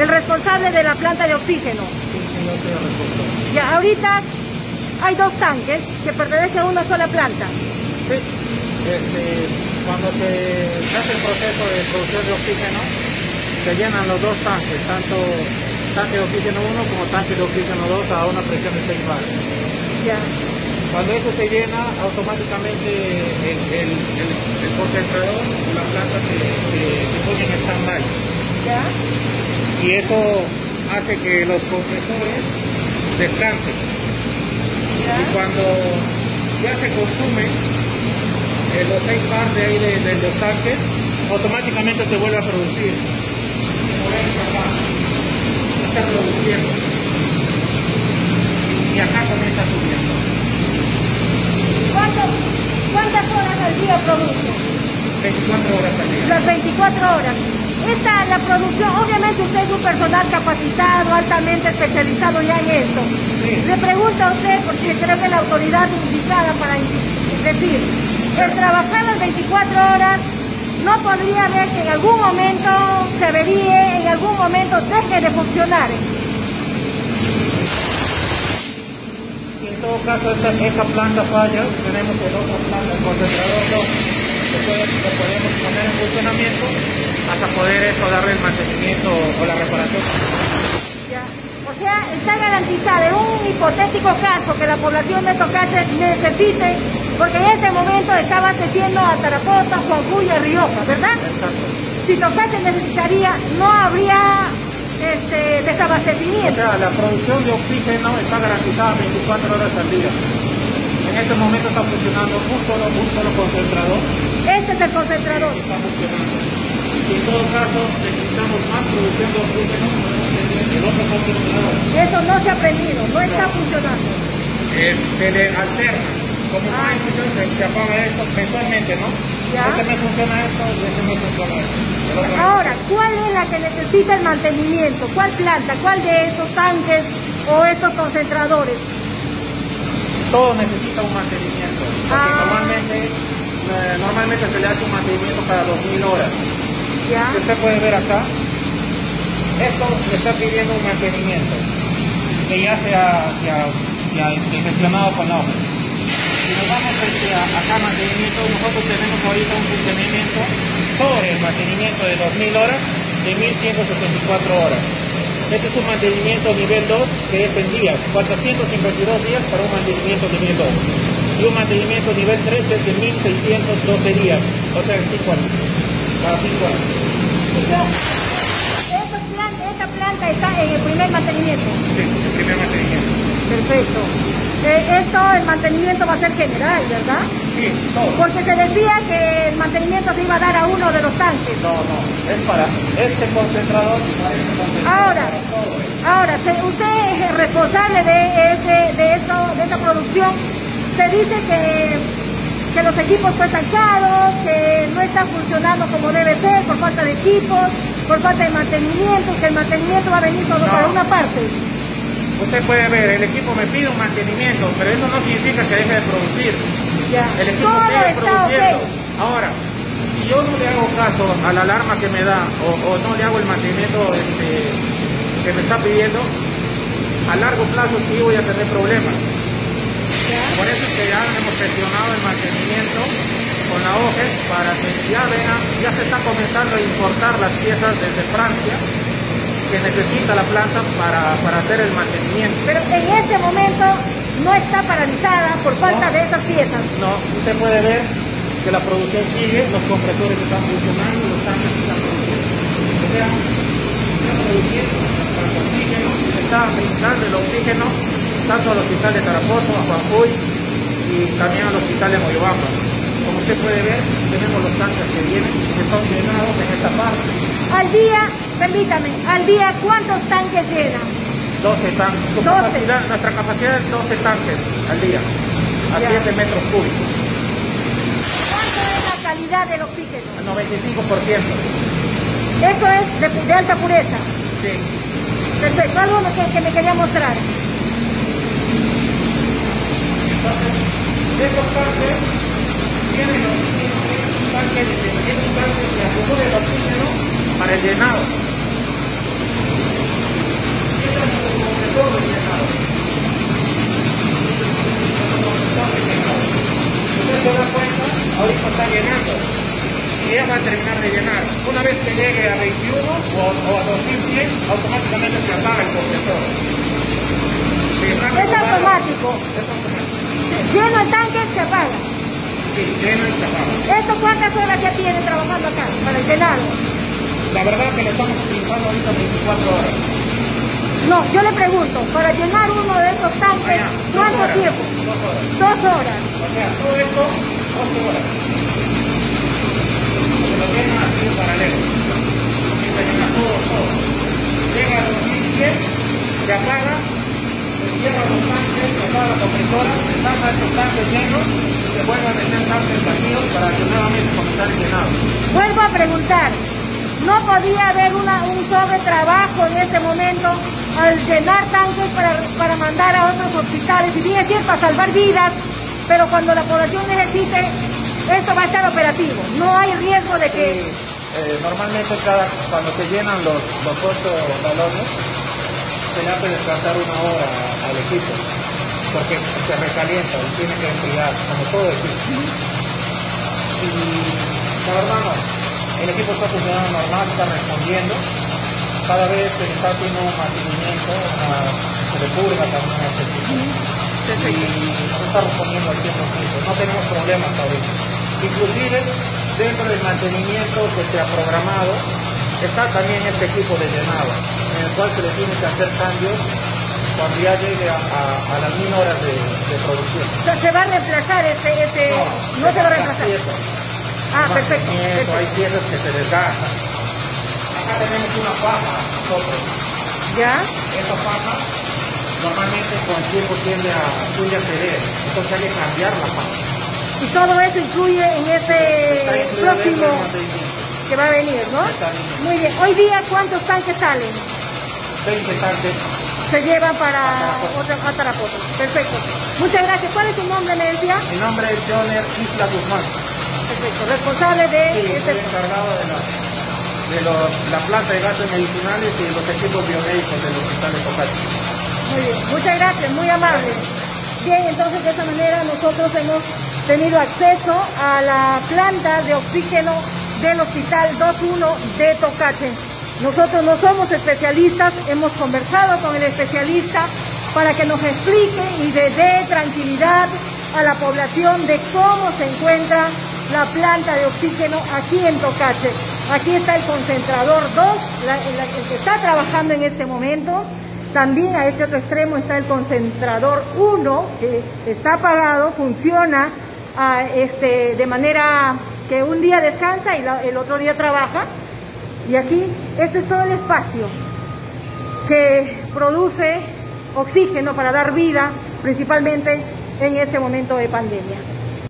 el responsable de la planta de oxígeno. Sí. Ya, ahorita hay dos tanques que pertenecen a una sola planta. Sí, este, cuando se hace el proceso de producción de oxígeno, se llenan los dos tanques, tanto tanque de oxígeno 1 como tanque de oxígeno 2 a una presión de 6 bar. Ya. Cuando eso se llena, automáticamente el, el, el, el concentrador, la planta se, se, se pone en stand-by. Ya. Y eso hace que los compresores descansen. Ya. Y cuando ya se consume eh, los 6 bar de ahí de, de los tanques, automáticamente se vuelve a producir. Acá, está produciendo. Y acá comienza subiendo. ¿Cuánto- ¿Cuántas horas al día produce? 24 horas al día. Las 24 horas. Esta, la producción, obviamente usted es un personal capacitado, altamente especializado ya en esto. Sí. Le pregunto a usted, porque creo que la autoridad indicada para decir, el trabajar las 24 horas no podría ver que en algún momento se averíe, en algún momento deje de funcionar. En todo caso esta, esta planta falla, tenemos el otro planta, el concentrador que, puede- que podemos poner en funcionamiento hasta poder eso darle el mantenimiento o la reparación. Ya. O sea, está garantizada en un hipotético caso que la población de Tocate necesite, porque en este momento está abasteciendo a Tarapota, Juancuy y Rioja, ¿verdad? Exacto. Si Tocate necesitaría, no habría este, O desabastecimiento. sea, la producción de oxígeno está garantizada 24 horas al día. Este momento está funcionando un solo, un solo concentrador Este es el concentrador. está funcionando. Si en todo caso necesitamos más producción de oxígeno, el otro concentrador Eso no se ha prendido, no está funcionando. eh, se le alterna. Como no hay se, apaga esto mensualmente, ¿no? Ya. Este mes funciona esto y este mes funciona esto. Ahora, ¿cuál es la que necesita el mantenimiento? ¿Cuál planta? ¿Cuál de esos tanques o estos concentradores? Todo necesita un mantenimiento. Porque Ah. normalmente, eh, normalmente se le hace un mantenimiento cada 2000 horas. ¿Ya? Si usted puede ver acá, esto le está pidiendo un mantenimiento que ya se ha, este, gestionado con la obra. Si nos vamos este, a, acá a mantenimiento, nosotros tenemos ahorita un funcionamiento sobre el mantenimiento de 2000 horas de 1174 horas. Este es un mantenimiento nivel 2 que es en días, 452 días para un mantenimiento nivel 2. Y un mantenimiento nivel 3 es de 1612 días, o sea, 5 años. Cada 5 años. Planta, esta planta está en el primer mantenimiento. Sí, el primer mantenimiento. Perfecto. Eh, esto, el mantenimiento va a ser general, ¿verdad? Porque se decía que el mantenimiento se iba a dar a uno de los tanques. No, no, es para este concentrador y para este concentrador. Ahora, ahora, usted es el responsable de, ese, de, esto, de esta producción. Se dice que, que los equipos están cansados, que no están funcionando como debe ser por falta de equipos, por falta de mantenimiento, que el mantenimiento va a venir solo No. para una parte. Usted puede ver, el equipo me pide un mantenimiento, pero eso no significa que deje de producir. Ya. El equipo Todo sigue está produciendo. ok. Ahora, si yo no le hago caso a la alarma que me da o, o no le hago el mantenimiento este, que me está pidiendo, a largo plazo sí voy a tener problemas. Por eso es que ya hemos gestionado el mantenimiento con la OGE para que ya vean, ya se está comenzando a importar las piezas desde Francia que necesita la planta para, para hacer el mantenimiento. Pero en este momento no está paralizada por falta No. de esas piezas. No, usted puede ver que la producción sigue, los compresores están funcionando, los tanques están produciendo. O sea, está produciendo tanto oxígeno, se está brindando el oxígeno tanto al hospital de Tarapoto, a Juanjuy y también al hospital de Moyobamba. Como usted puede ver, tenemos los tanques que vienen, que son llenados en esta parte. Al día, permítame, al día, ¿cuántos tanques llenan? 12 tanques. Su 12. capacidad- nuestra capacidad es 12 tanques al día, a Ya. 7 metros cúbicos, ¿Cuánto es la calidad del oxígeno? al 95%. Eso es de, de alta pureza. Sí. Perfecto, algo que, que me quería mostrar. Entonces, estos tanques tienen oxígeno, es un tanque, de- oxígeno para el llenado. usted se da cuenta, ahorita está llenando. Y ella va a terminar de llenar. Una vez que llegue a 21 o, o a 2100, automáticamente se apaga el compresor. Es automático. Es. Lleno el tanque, se apaga. Sí, lleno se apaga. ¿Esto cuántas horas ya tiene trabajando acá para llenarlo? La verdad que lo estamos utilizando ahorita 24 horas. No, yo le pregunto, para llenar uno de estos tanques, ¿cuánto tiempo? Dos horas. Dos horas. O sea, todo esto, dos horas. Se lo llena así en paralelo. Se llena todo, todo. Llega a 2100, se apaga, se cierra los tanques, se apaga la compresora, se saca estos tanques llenos, se vuelve a meter tanques vacíos para que nuevamente comenzar llenado. Vuelvo a preguntar, ¿no podía haber una, un sobretrabajo en este momento al llenar tanques para, para mandar a otros hospitales? Y bien es cierto, a salvar vidas, pero cuando la población necesite, esto va a estar operativo. No hay riesgo de que... Eh, normalmente cada, cuando se llenan los, los ocho balones, se le hace descansar una hora al equipo, porque se recalienta y tiene que enfriar, como todo equipo. Y la verdad no, el equipo está funcionando normal, está respondiendo. Cada vez se está haciendo un le purga también a este equipo. Y no está respondiendo al 100%, no tenemos problemas ahorita. Inclusive, dentro del mantenimiento que se ha programado, está también este equipo de llenado, en el cual se le tiene que hacer cambios cuando ya llegue a, a, las mil horas de, de producción. Sea, se va a reemplazar este, este... no, no se va a reemplazar. Ah, perfecto, perfecto. Hay piezas que se desgastan. Acá tenemos una faja nosotros. ¿Ya? Esa faja normalmente con tiempo tiende a, tiende a ceder, entonces hay que cambiar la faja. Y todo eso incluye en este próximo que va a venir, ¿no? Muy bien. Hoy día, ¿cuántos tanques salen? 20 tanques. Se llevan para otra Tarapoto. Perfecto. Muchas gracias. ¿Cuál es tu nombre, me decía? Mi nombre es Joner Isla Guzmán. Perfecto. Responsable de... Sí, este... encargado de, la, de los, la planta de gases medicinales y los equipos biomédicos del hospital de Tocache. Muy bien. Muchas gracias. Muy amable. Bien, entonces de esta manera nosotros hemos tenido acceso a la planta de oxígeno del Hospital 21 de Tocache. Nosotros no somos especialistas, hemos conversado con el especialista para que nos explique y le dé tranquilidad a la población de cómo se encuentra la planta de oxígeno aquí en Tocache. Aquí está el concentrador 2, el que está trabajando en este momento. También a este otro extremo está el concentrador 1, que está apagado, funciona ah, este, de manera que un día descansa y el otro día trabaja. Y aquí, este es todo el espacio que produce oxígeno para dar vida, principalmente en este momento de pandemia.